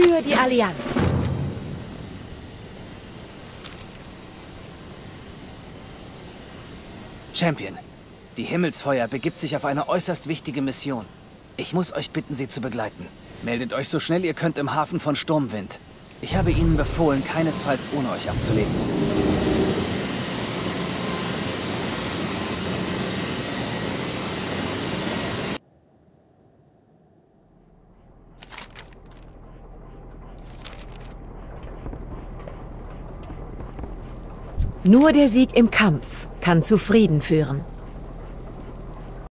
Für die Allianz. Champion, die Himmelsfeuer begibt sich auf eine äußerst wichtige Mission. Ich muss euch bitten, sie zu begleiten. Meldet euch so schnell ihr könnt im Hafen von Sturmwind. Ich habe ihnen befohlen, keinesfalls ohne euch abzulegen. Nur der Sieg im Kampf kann zu Frieden führen.